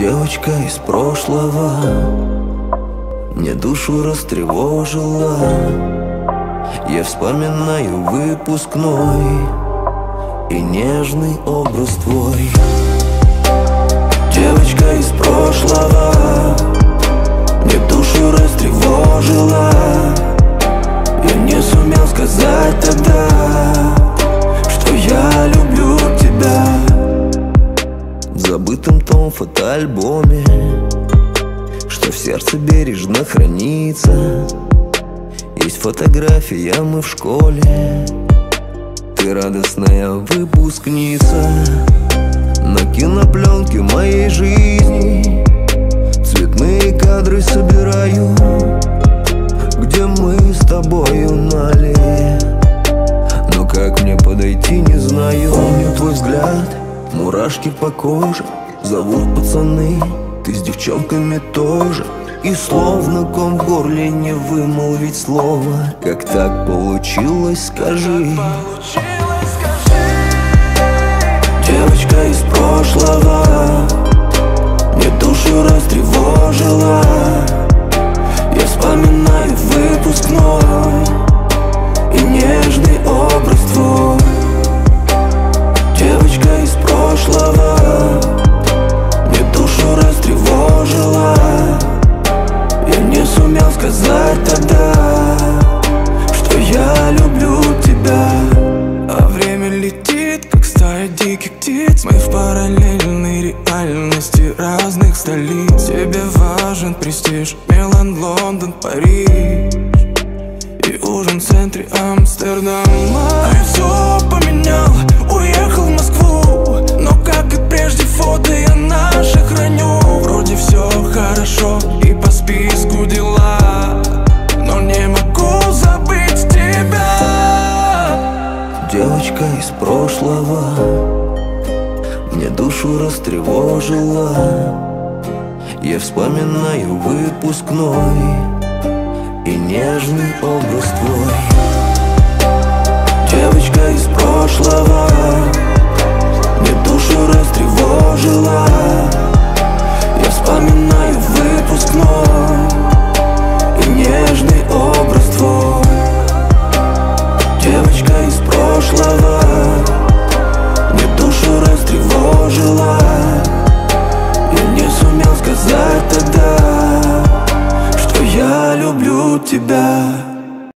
Девочка из прошлого Мне душу растревожила. Я вспоминаю выпускной И нежный образ твой. Девочка из прошлого Мне душу растревожила. Я не сумел сказать тогда том фотоальбоме Что в сердце бережно хранится. Есть фотография, мы в школе Ты радостная выпускница. На кинопленке моей жизни Цветные кадры собираю Где мы с тобою на аллее Но как мне подойти, не знаю. Помню твой взгляд, мурашки по коже Зовут пацаны, ты с девчонками тоже. И словно ком в горле не вымолвить слово. Как так получилось, скажи. Девочка из прошлого стая диких птиц. Мы в параллельной реальности разных столиц. Тебе важен престиж, Милан, Лондон, Париж. И ужин в центре Амстердама. А я все поменял, девочка из прошлого Мне душу растревожила. Я вспоминаю выпускной И нежный образ твой. Девочка из прошлого Мне душу растревожила. Я вспоминаю выпускной И нежный что я люблю тебя.